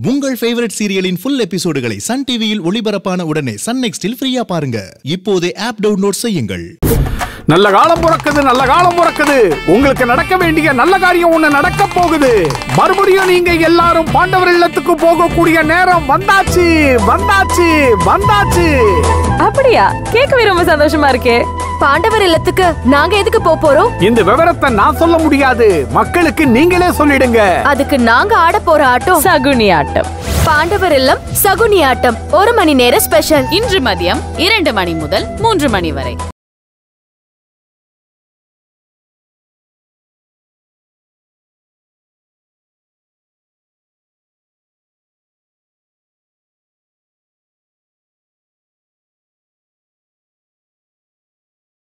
உங்கள் ஃபேவரட் சீரியலின் ஃபுல் எபிசோடுகளை சன் டிவியில் ஒளிபரப்பான உடனே சன் நெக்ஸ்டில் ஃப்ரீயா பாருங்க. இப்போதே ஆப் டவுன்லோட் செய்யுங்கள். நல்ல காலம் பிறக்குது நல்ல காலம் பிறக்குது. உங்களுக்கு நடக்க வேண்டிய நல்ல காரியம் ஒண்ணு நடக்க போகுது. மறுபடியும் நீங்க எல்லாரும் பாண்டவர் இல்லத்துக்கு போகக்கூடிய நேரம் வந்தாச்சு வந்தாச்சு வந்தாச்சு. அப்படியா? கேட்கவே ரொம்ப சந்தோஷமா இருக்கே. பாண்டவர் இல்லத்துக்கு நாங்க எதுக்கு போறோம்? இந்த விவரத்தை நான் சொல்ல முடியாது. மக்களுக்கு நீங்களே சொல்லிடுங்க. அதுக்கு நாங்க ஆட போற ஆட்டம் சகுனி ஆட்டம். பாண்டவர் இல்லம் சகுனி ஆட்டம். ஒரு மணி நேர ஸ்பெஷல் இன்று மதியம் இரண்டு மணி முதல் மூன்று மணி வரை.